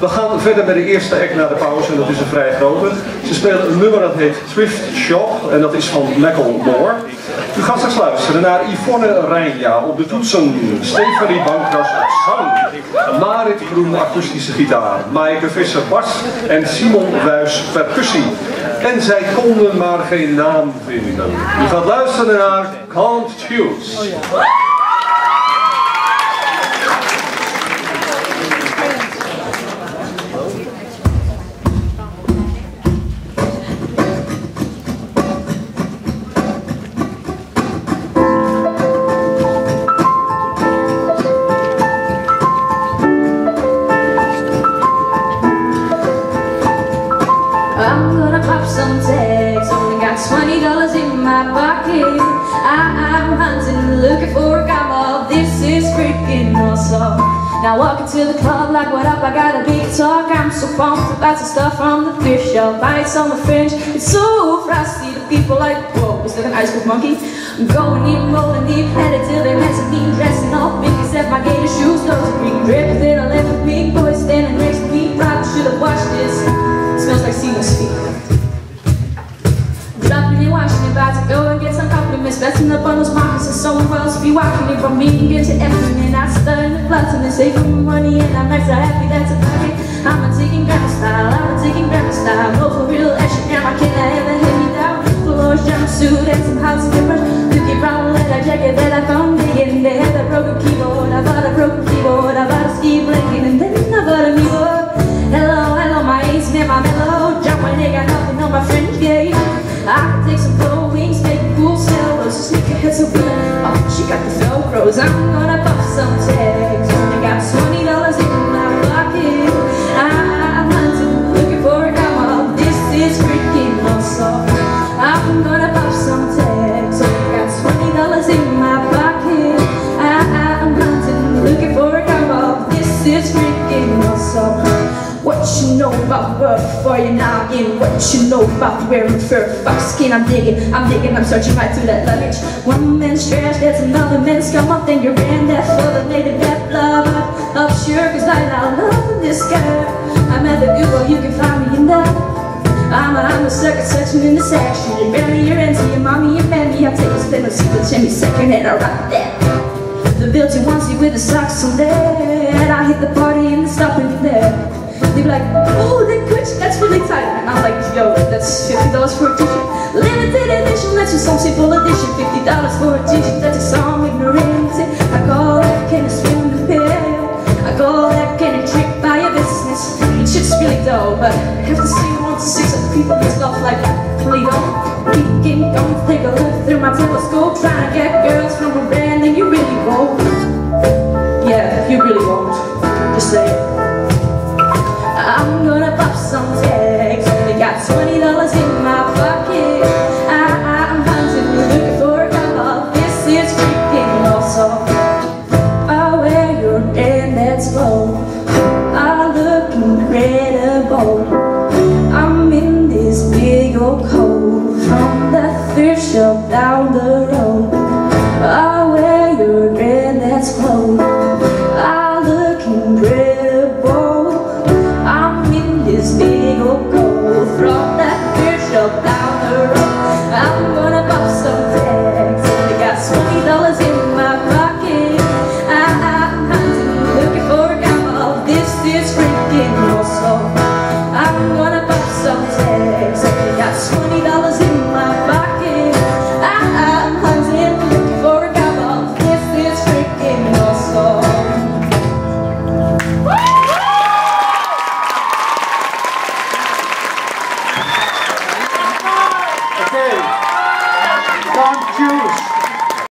We gaan verder met de eerste act na de pauze en dat is een vrij grote. Ze spelen een nummer dat heet Thrift Shop en dat is van Macklemore. U gaat straks luisteren naar Yvonne Rijnja op de toetsen, Stefanie Bankras op zang, Marit Groen akoestische gitaar, Maaike Visser bas en Simon Wuis percussie. En zij konden maar geen naam vinden. U gaat luisteren naar Can't Choose. Twenty dollars in my pocket. I, I'm hunting, looking for a gamma. This is freaking awesome. Now walking to the club, like what up? I got a big talk. I'm so pumped about some stuff from the thrift shop. Bites on the fringe, it's so frosty. The people like, whoa, is that an ice cream monkey? I'm going in, rolling deep, headed till they mess me, dressing all big, except my gator shoes, those green drip. Then I left a big Messing up on those markers and someone else be watching me from me and get to everything. And I starting to flux and they saving my money and I'm extra happy that's about it. I'm a taking grandma style, I'm a taking grandma style. No for real action extra grandma, can I ever hit me down? Large jumpsuit and some house slippers. Looking brown leather jacket velcros. I'm gonna pop some tags. Only got twenty dollars in my pocket. I'm hunting, looking for a come up. This is freaking awesome. I'm gonna pop some tags. Only got twenty dollars in my pocket. I'm hunting, looking for a come up. This is freaking know about birth for your noggin? What you know about wearing fur, fox skin? I'm digging, I'm digging, I'm searching right through that luggage. One man's trash, that's another man's come up. Then you ran that for the lady that love up oh, sure, cause I now love this guy. I'm at the Goodwill, you can find me in that. I'm a, I'm a sucker searching in the section. You bury your into your mommy and mammy. I take a spin and see second and I rock that. The built-in onesie with the socks on there. I hit the party and the stopping there. Like, oh, that Gucci, that's really tight. And I'm like, yo, that's $50 for a t-shirt. Limited edition, that's just some simple edition. $50 for a t-shirt, that's just some ignorance. I call that can of swim the pill. I call that can of trick by your business. It shit's really dope, but I have to see one to six other people and stuff like Toledo. Peeking, don't take a look through my telescope. Trying to get girls from a brand and you really won't. Yeah, you really won't. Just say it. I'm in this big old coat. From the thrift shop down the road.